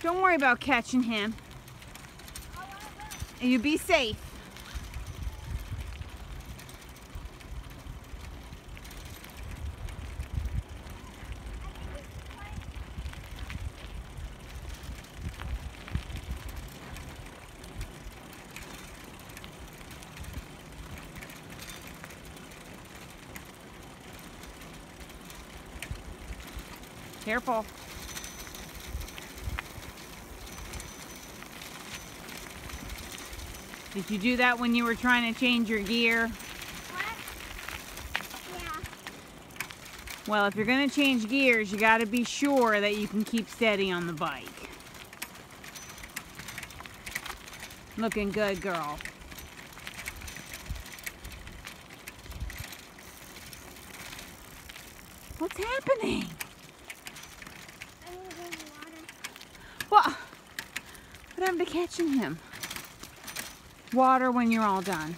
Don't worry about catching him. And you be safe. Careful. Did you do that when you were trying to change your gear? What? Yeah. Well, if you're going to change gears, you got to be sure that you can keep steady on the bike. Looking good, girl. What's happening? I need to go in the water. What? What happened to catching him? Water when you're all done.